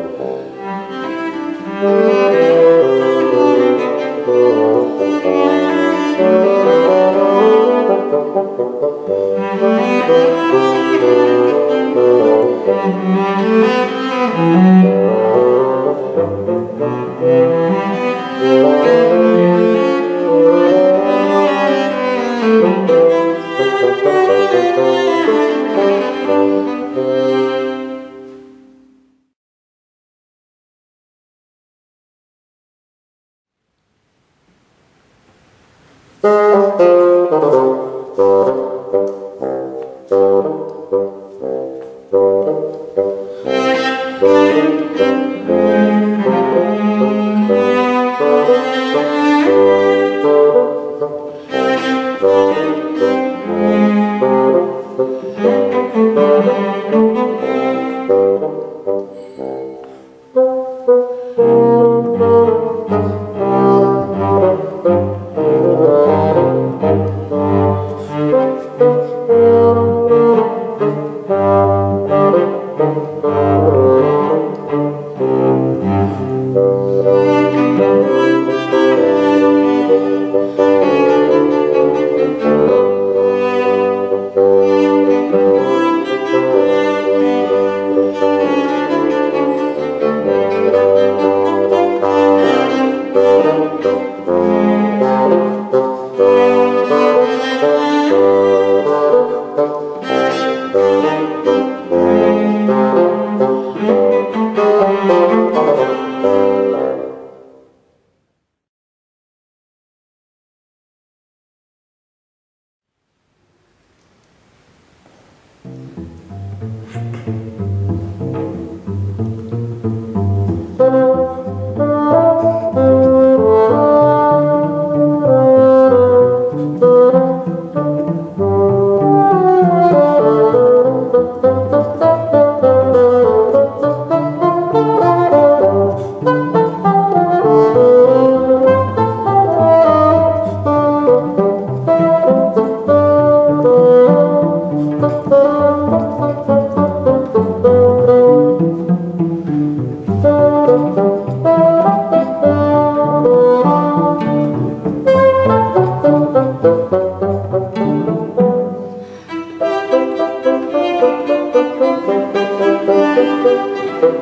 Música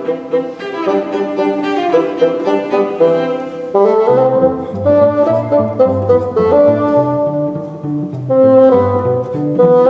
Thank you.